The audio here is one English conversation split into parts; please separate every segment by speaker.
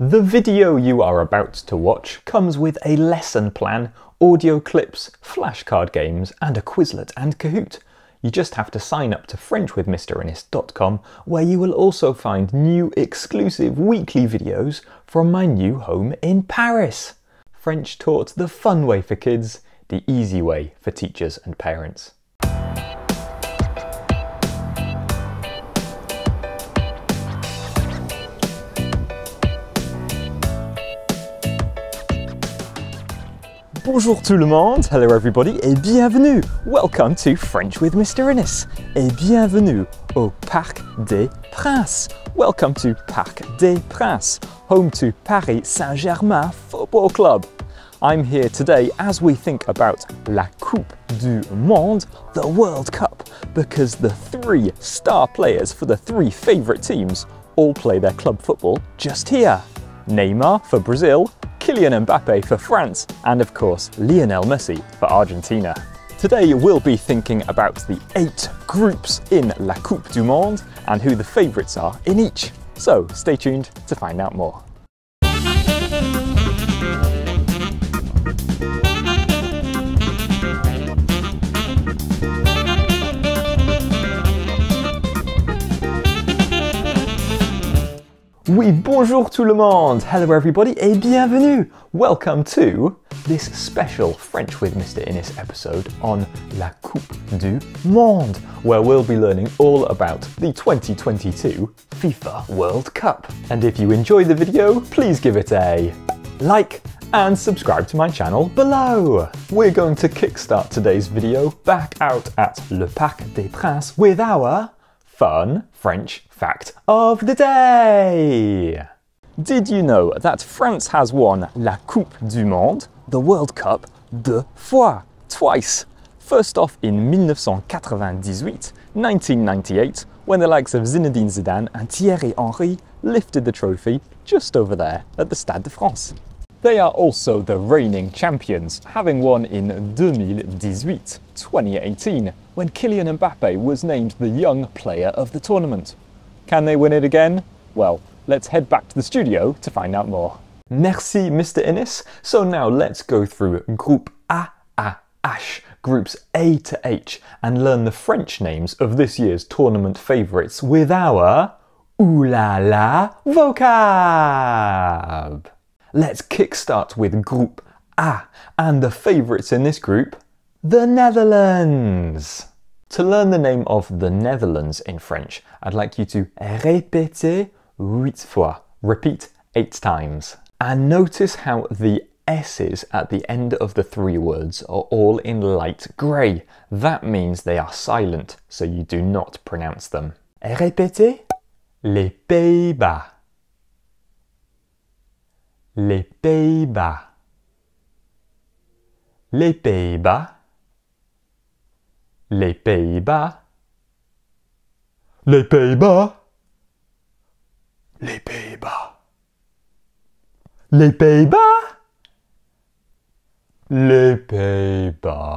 Speaker 1: The video you are about to watch comes with a lesson plan, audio clips, flashcard games, and a Quizlet and Kahoot. You just have to sign up to FrenchWithMrInnes.com, where you will also find new exclusive weekly videos from my new home in Paris. French taught the fun way for kids, the easy way for teachers and parents. Bonjour tout le monde, hello everybody et bienvenue. Welcome to French with Mr. Innes et bienvenue au Parc des Princes. Welcome to Parc des Princes, home to Paris Saint-Germain Football Club. I'm here today as we think about La Coupe du Monde, the World Cup, because the three star players for the three favourite teams all play their club football just here. Neymar for Brazil, Kylian Mbappe for France, and of course Lionel Messi for Argentina. Today we'll be thinking about the eight groups in La Coupe du Monde and who the favourites are in each. So stay tuned to find out more. Oui, bonjour tout le monde! Hello everybody et bienvenue! Welcome to this special French with Mr. Innes episode on La Coupe du Monde, where we'll be learning all about the 2022 FIFA World Cup. And if you enjoy the video, please give it a like and subscribe to my channel below. We're going to kickstart today's video back out at Le Parc des Princes with our fun French fact of the day. Did you know that France has won La Coupe du Monde, the World Cup, deux fois, twice? First off in 1998, 1998, when the likes of Zinedine Zidane and Thierry Henry lifted the trophy just over there at the Stade de France. They are also the reigning champions, having won in 2018, 2018, when Kylian Mbappe was named the young player of the tournament. Can they win it again? Well, let's head back to the studio to find out more. Merci, Mr. Innes. So now let's go through Group A, A, H, Groups A to H, and learn the French names of this year's tournament favourites with our Ooh La La vocab. Let's kickstart with Group A, and the favourites in this group, the Netherlands. To learn the name of the Netherlands in French, I'd like you to répéter huit fois. Repeat eight times. And notice how the S's at the end of the three words are all in light grey. That means they are silent, so you do not pronounce them. Répétez les Pays-Bas. Les Pays-Bas. Les Pays-Bas. Les Pays-Bas. Les Pays-Bas. Les Pays-Bas. Les Pays-Bas. Les Pays-Bas.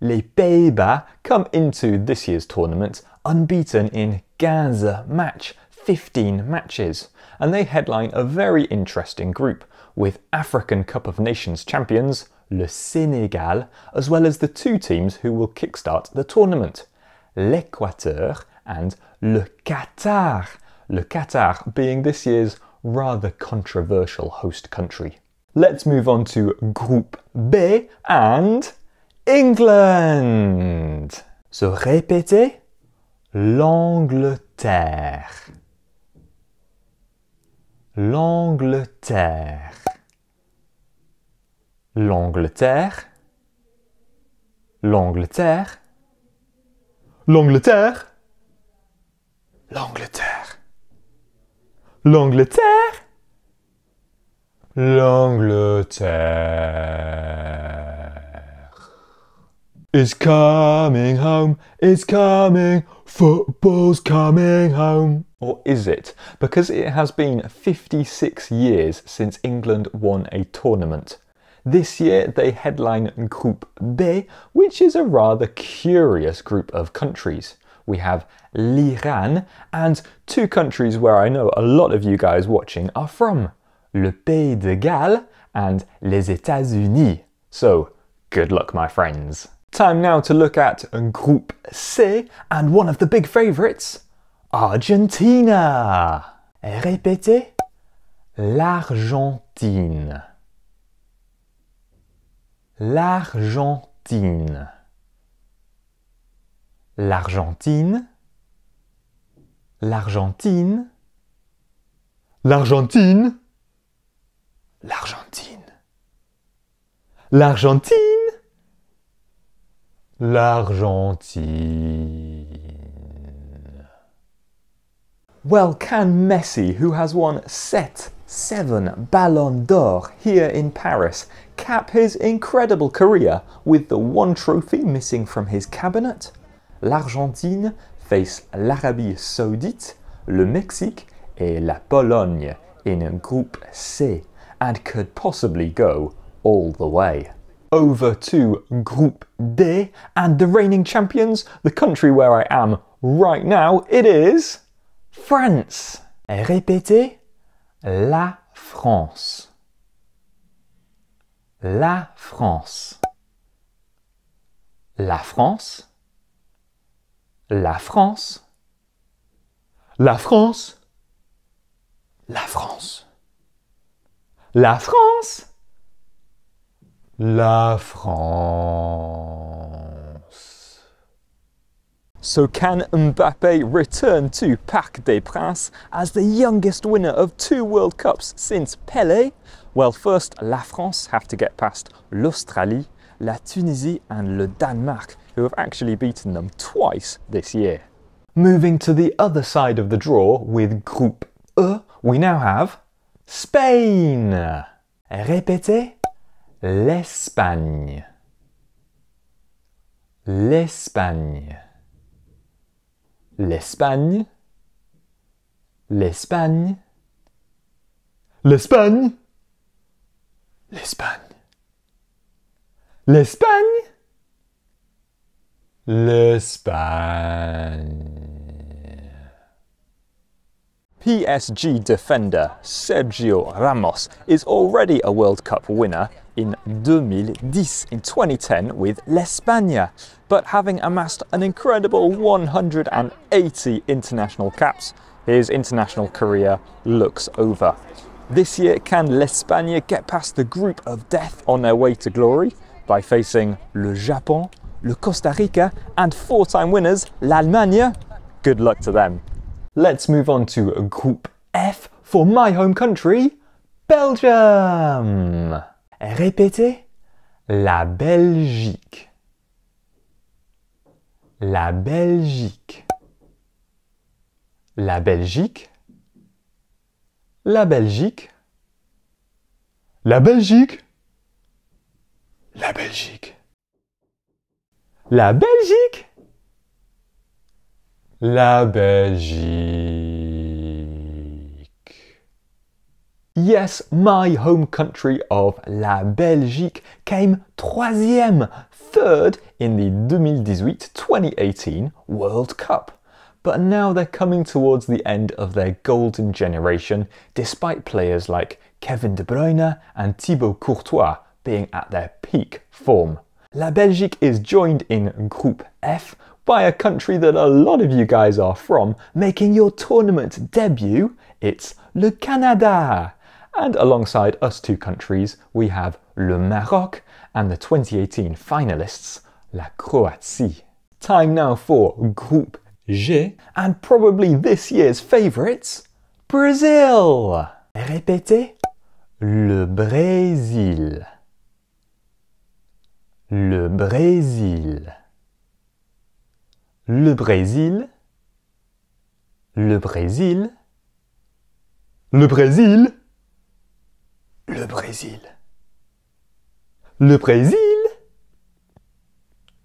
Speaker 1: Les Pays-Bas come into this year's tournament unbeaten in 15 match 15 matches, and they headline a very interesting group with African Cup of Nations champions, Le Sénégal, as well as the two teams who will kickstart the tournament, l'Équateur and Le Qatar, Le Qatar being this year's rather controversial host country. Let's move on to Group B and England. So répétez l'Angleterre. L'Angleterre. L'Angleterre. L'Angleterre. L'Angleterre. L'Angleterre. L'Angleterre. L'Angleterre is coming home, is coming, football's coming home. Or is it? Because it has been 56 years since England won a tournament. This year they headline Group B, which is a rather curious group of countries, we have l'Iran, and two countries where I know a lot of you guys watching are from le Pays de Galles and les États-Unis. So, good luck, my friends. Time now to look at Group C and one of the big favourites, Argentina. Répétez, l'Argentine. L'Argentine. L'Argentine. L'Argentine. L'Argentine. L'Argentine. L'Argentine. L'Argentine. Well, can Messi, who has won set seven Ballon d'Or here in Paris, cap his incredible career with the one trophy missing from his cabinet? L'Argentine face l'Arabie Saoudite, le Mexique et la Pologne in Group C and could possibly go all the way. Over to Group D and the reigning champions, the country where I am right now, it is France. Répétez, la France. La France. La France. La France. La France. La France. La France. La France. So can Mbappe return to Parc des Princes as the youngest winner of two World Cups since Pelé? Well, first, La France have to get past l'Australie, la Tunisie and le Danemark, who have actually beaten them twice this year. Moving to the other side of the draw with Group E, we now have Spain. Répétez, l'Espagne. L'Espagne. L'Espagne. L'Espagne. L'Espagne. L'Espagne. L'Espagne. L'Espagne. PSG defender Sergio Ramos is already a World Cup winner in 2010 in 2010 with l'Espagne, but having amassed an incredible 180 international caps, his international career looks over. This year, can l'Espagne get past the group of death on their way to glory by facing le Japon, le Costa Rica, and four time winners, l'Allemagne? Good luck to them. Let's move on to Group F for my home country, Belgium. Répétez, la Belgique. La Belgique. La Belgique. La Belgique. La Belgique. La Belgique. La Belgique. La Belgique. Yes, my home country of La Belgique came troisième, third in the 2018-2018 World Cup. But now they're coming towards the end of their golden generation, despite players like Kevin De Bruyne and Thibaut Courtois being at their peak form. La Belgique is joined in Group F by a country that a lot of you guys are from, making your tournament debut. It's Le Canada. And alongside us two countries, we have Le Maroc and the 2018 finalists, La Croatie. Time now for Group G and probably this year's favourites, Brazil. Répétez, le Brésil. Le Brésil. Le Brésil. Le Brésil. Le Brésil. Le Brésil. Le Brésil.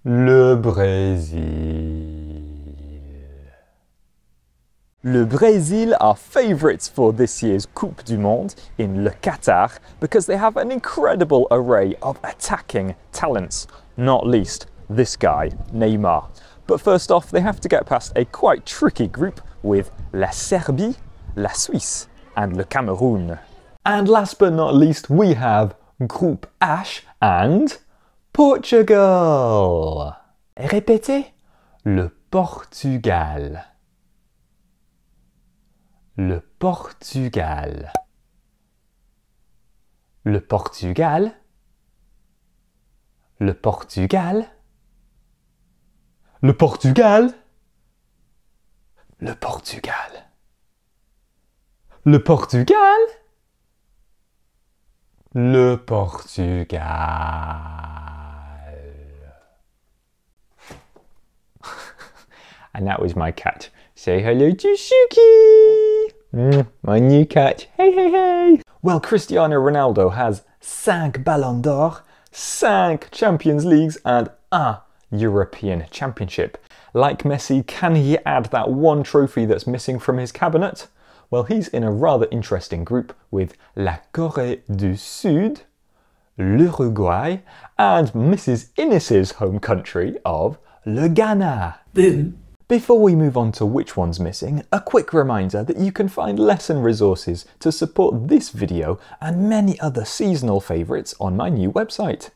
Speaker 1: Le Brésil. Le Brésil are favourites for this year's Coupe du Monde in Le Qatar because they have an incredible array of attacking talents, not least this guy, Neymar. But first off, they have to get past a quite tricky group with La Serbie, La Suisse, and Le Cameroun. And last but not least, we have Group H and Portugal. Répétez. Le Portugal. Le Portugal. Le Portugal. Le Portugal. Le Portugal. Le Portugal. Le Portugal. Le Portugal. and that was my cat. Say hello to Suki! Mm, my new cat. Hey, hey, hey! Well, Cristiano Ronaldo has 5 Ballon d'Or, 5 Champions Leagues, and un European Championship. Like Messi, can he add that one trophy that's missing from his cabinet? Well, he's in a rather interesting group with La Corée du Sud, l'Uruguay, and Mrs. Innes's home country of Le Ghana.
Speaker 2: Boom.
Speaker 1: Before we move on to which one's missing, a quick reminder that you can find lesson resources to support this video and many other seasonal favourites on my new website.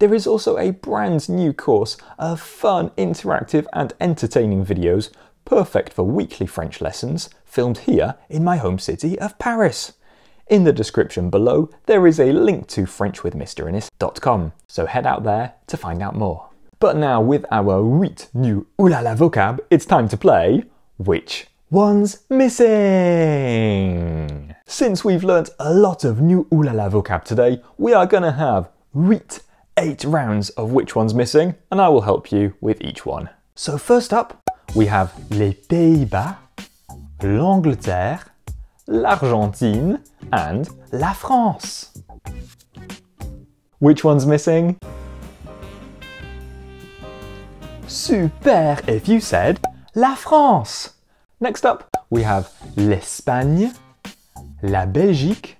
Speaker 1: There is also a brand new course of fun, interactive and entertaining videos perfect for weekly French lessons, filmed here in my home city of Paris. In the description below, there is a link to FrenchWithMrInnes.com, so head out there to find out more. But now, with our 8 new Oulala vocab, it's time to play Which One's Missing? Since we've learnt a lot of new Oulala vocab today, we are going to have 8, 8 rounds of Which One's Missing, and I will help you with each one. So first up, we have les Pays-Bas, l'Angleterre, l'Argentine, and la France. Which one's missing? Super if you said la France. Next up, we have l'Espagne, la Belgique,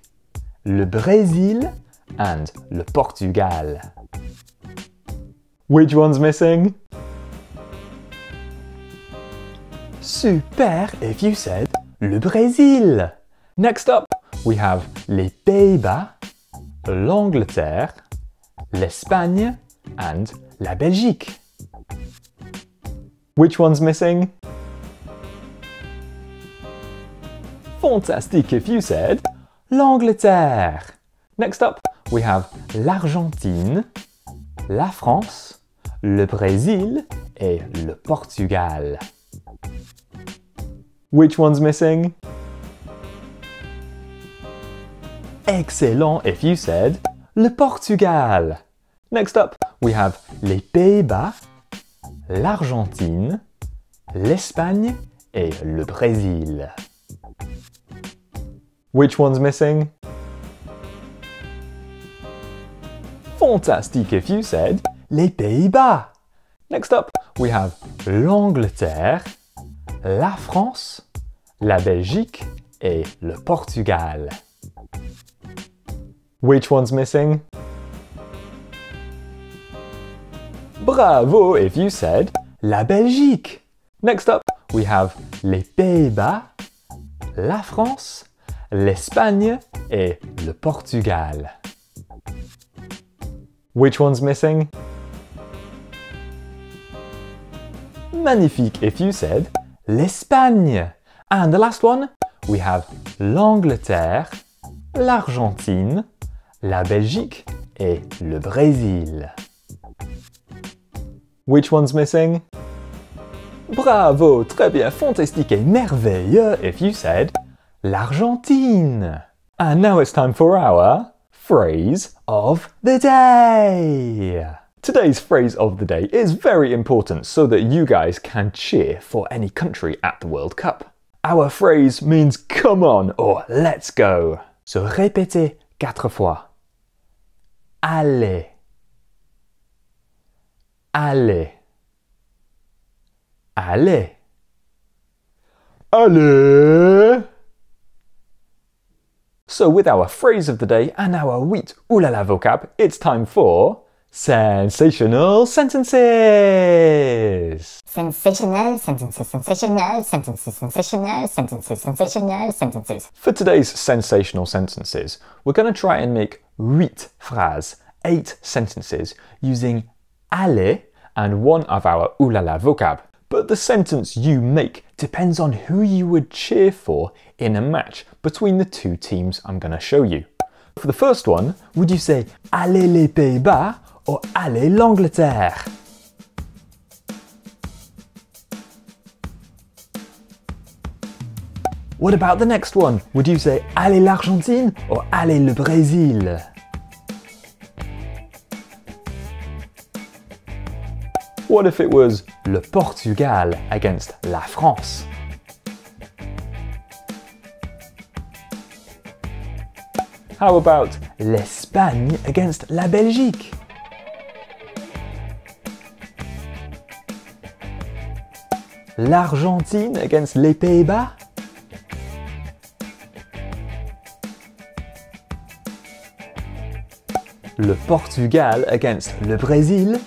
Speaker 1: le Brésil, and le Portugal. Which one's missing? Super if you said le Brésil. Next up, we have les Pays-Bas, l'Angleterre, l'Espagne, and la Belgique. Which one's missing? Fantastic if you said l'Angleterre. Next up, we have l'Argentine, la France, le Brésil et le Portugal. Which one's missing? Excellent if you said le Portugal. Next up, we have les Pays-Bas, l'Argentine, l'Espagne et le Brésil. Which one's missing? Fantastic if you said les Pays-Bas. Next up, we have l'Angleterre, la France, la Belgique et le Portugal. Which one's missing? Bravo if you said la Belgique. Next up, we have les Pays-Bas, la France, l'Espagne et le Portugal. Which one's missing? Magnifique if you said l'Espagne. And the last one, we have l'Angleterre, l'Argentine, la Belgique et le Brésil. Which one's missing? Bravo, très bien, fantastique et merveilleux if you said l'Argentine. And now it's time for our phrase of the day. Today's phrase of the day is very important so that you guys can cheer for any country at the World Cup. Our phrase means come on or let's go. So répétez quatre fois. Allez. Allez. Allez. Allez. So with our phrase of the day and our wheat oulala vocab, it's time for sensational sentences.
Speaker 2: Sensational sentences, sensational sentences, sensational sentences, sensational sentences.
Speaker 1: For today's sensational sentences, we're going to try and make huit phrases, eight sentences, using aller and one of our oulala vocab. But the sentence you make depends on who you would cheer for in a match between the two teams I'm going to show you. For the first one, would you say Allez les Pays-Bas or Allez l'Angleterre? What about the next one? Would you say Allez l'Argentine or Allez le Brésil? What if it was le Portugal against la France? How about l'Espagne against la Belgique? L'Argentine against les Pays-Bas? Le Portugal against le Brésil?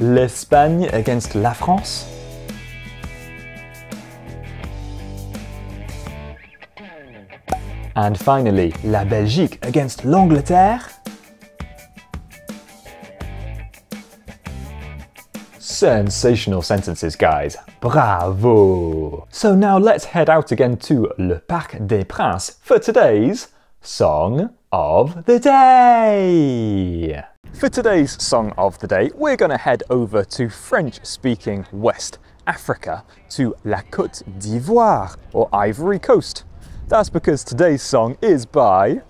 Speaker 1: L'Espagne against la France? And finally, la Belgique against l'Angleterre? Sensational sentences, guys. Bravo! So now let's head out again to Le Parc des Princes for today's Song of the Day. For today's Song of the Day, we're going to head over to French speaking West Africa to La Côte d'Ivoire, or Ivory Coast. That's because today's song is by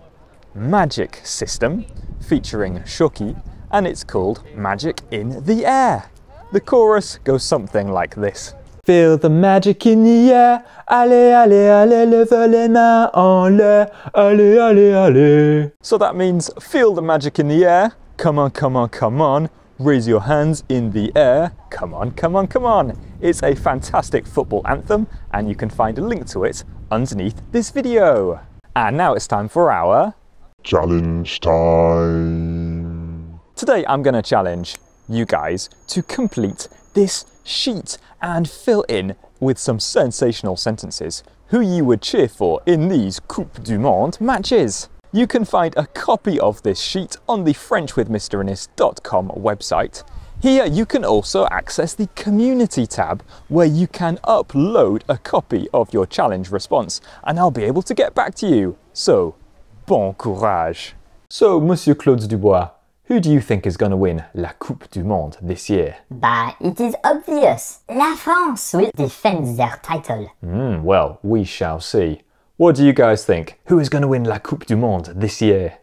Speaker 1: Magic System, featuring Chawki, and it's called Magic in the Air. The chorus goes something like this. Feel the magic in the air, allez, allez, allez, lève les mains en l'air, allez, allez, allez. So that means feel the magic in the air, come on, come on, come on, raise your hands in the air, come on, come on, come on. It's a fantastic football anthem, and you can find a link to it underneath this video. And now it's time for our
Speaker 3: Challenge time.
Speaker 1: Today I'm going to challenge you guys to complete this sheet and fill in with some sensational sentences who you would cheer for in these Coupe du Monde matches. You can find a copy of this sheet on the FrenchWithMrInnes.com website. Here you can also access the community tab where you can upload a copy of your challenge response and I'll be able to get back to you. So, bon courage. So, Monsieur Claude Dubois, who do you think is going to win La Coupe du Monde this year?
Speaker 2: Bah, it is obvious. La France will defend their title.
Speaker 1: Hmm, well, we shall see. What do you guys think? Who is going to win La Coupe du Monde this year?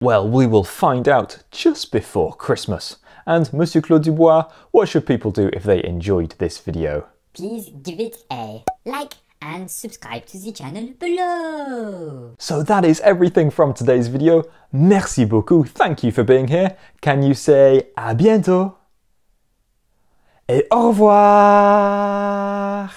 Speaker 1: Well, we will find out just before Christmas. And Monsieur Claude Dubois, what should people do if they enjoyed this video?
Speaker 2: Please give it a like and subscribe to the channel below.
Speaker 1: So that is everything from today's video. Merci beaucoup. Thank you for being here. Can you say à bientôt? Et au revoir